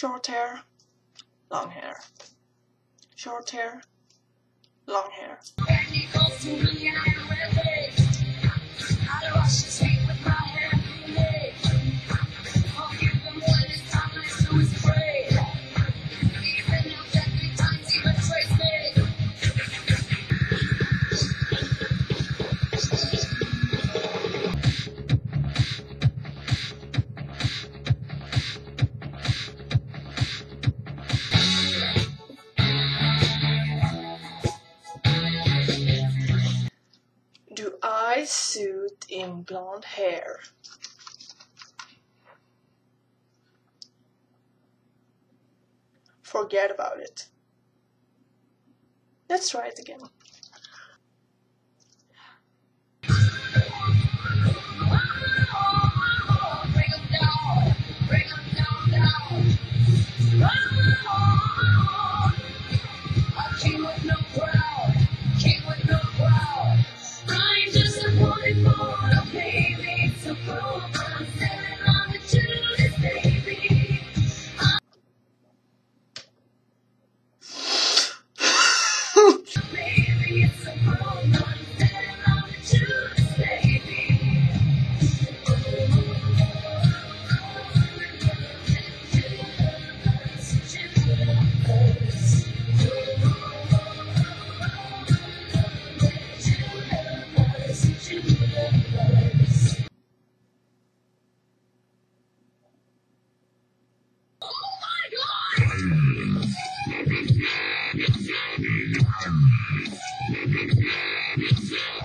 short hair, long hair, short hair, long hair. Do I suit in blonde hair? Forget about it. Let's try it again.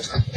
Dios.